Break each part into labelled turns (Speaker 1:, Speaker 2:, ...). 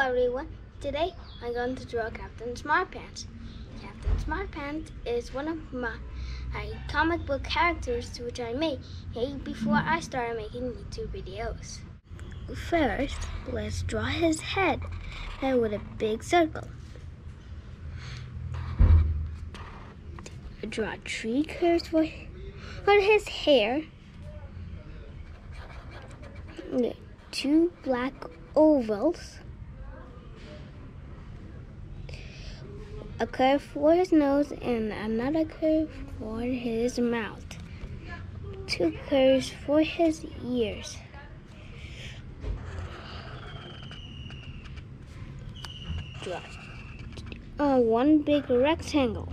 Speaker 1: everyone. Today I'm going to draw Captain Smartpants. Captain Smartpants is one of my, comic book characters which I made before I started making YouTube videos. First, let's draw his head with a big circle. Draw three curves for, for his hair. Two black ovals. A curve for his nose and another curve for his mouth. Two curves for his ears. Draw uh, one big rectangle.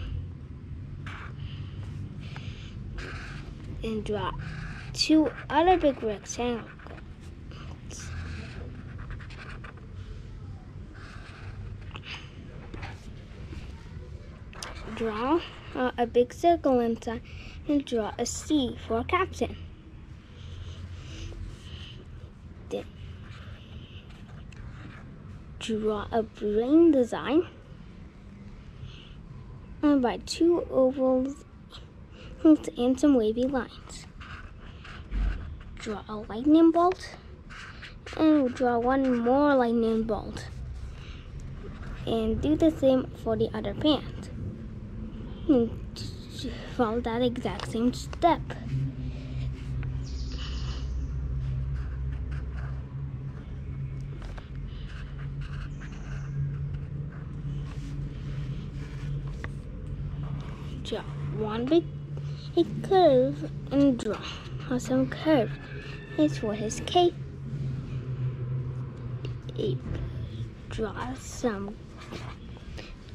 Speaker 1: And draw two other big rectangles. Draw uh, a big circle inside and draw a C for captain. Then draw a brain design and by two ovals and some wavy lines. Draw a lightning bolt and draw one more lightning bolt. And do the same for the other and follow that exact same step. Draw one big a curve and draw some curve. It's for his cape. Draw some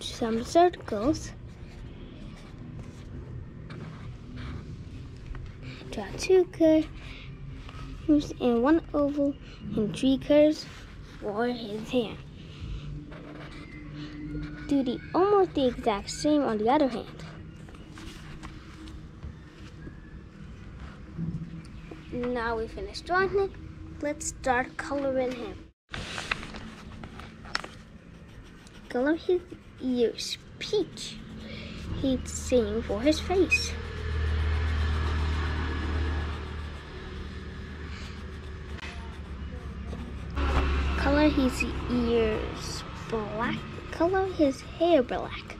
Speaker 1: some circles draw two curves and one oval and three curves for his hand. Do the almost the exact same on the other hand. Now we finished drawing it, let's start coloring him. Color his ears peach. He's singing for his face. Color his ears black, color his hair black.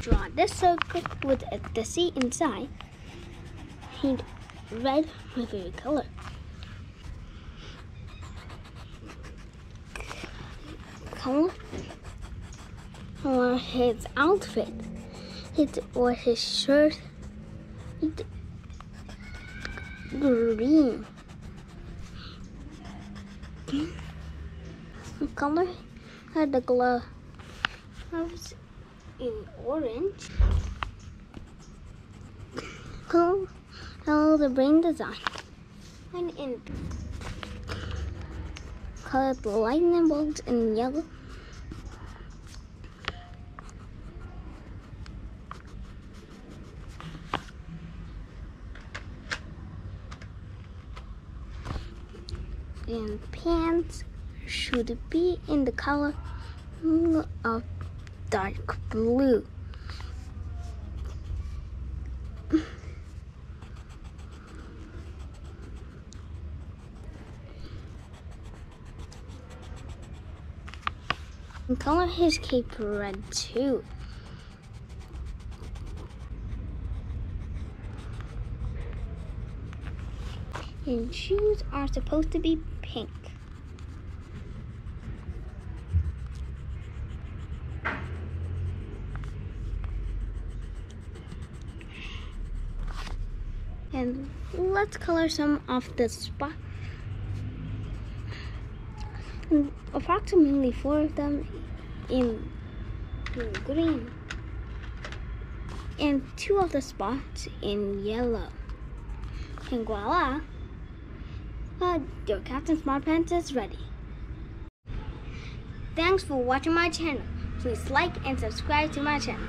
Speaker 1: Draw this circle with the C inside. Paint red my favorite color. Color or his outfit. It or his shirt. It, green color had the gloves in orange. Color the brain design. And in color the lightning bolts in yellow. And pants should be in the color of dark blue. and color his cape red too. And shoes are supposed to be pink. And let's color some of the spot. And approximately four of them in, in green. And two of the spots in yellow. And voila! Your Captain Smart Pants is ready. Thanks for watching my channel. Please like and subscribe to my channel.